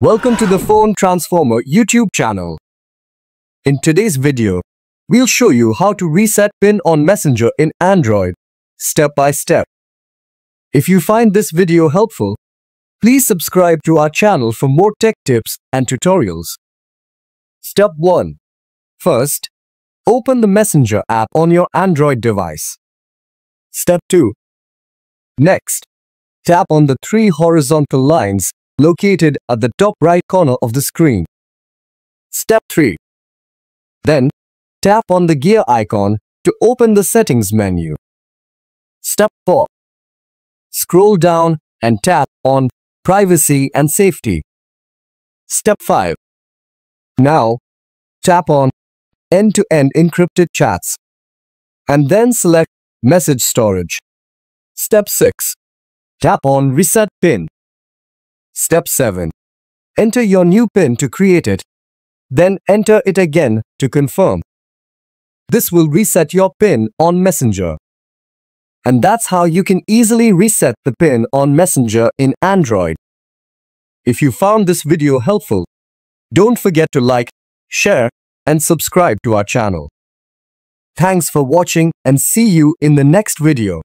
Welcome to the Phone Transformer YouTube channel. In today's video, we'll show you how to reset PIN on Messenger in Android, step by step. If you find this video helpful, please subscribe to our channel for more tech tips and tutorials. Step 1. First, open the Messenger app on your Android device. Step 2. Next, tap on the three horizontal lines located at the top right corner of the screen. Step 3. Then, tap on the gear icon to open the settings menu. Step 4. Scroll down and tap on Privacy and Safety. Step 5. Now, tap on End-to-End Encrypted Chats and then select Message Storage. Step 6. Tap on Reset PIN. Step 7. Enter your new PIN to create it. Then enter it again to confirm. This will reset your PIN on Messenger. And that's how you can easily reset the PIN on Messenger in Android. If you found this video helpful, don't forget to like, share, and subscribe to our channel. Thanks for watching and see you in the next video.